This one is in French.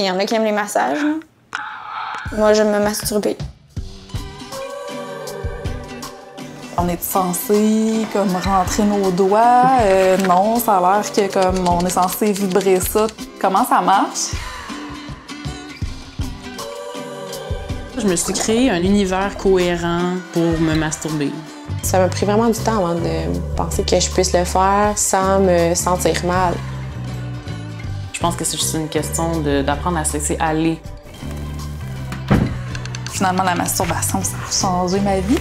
il y en a qui aiment les massages. là. Moi, j'aime me masturber. On est censé comme rentrer nos doigts. Euh, non, ça a l'air que comme on est censé vibrer ça. Comment ça marche? Je me suis créé un univers cohérent pour me masturber. Ça m'a pris vraiment du temps avant de penser que je puisse le faire sans me sentir mal pense que c'est juste une question d'apprendre à se laisser aller. Finalement, la masturbation, ça a changé ma vie.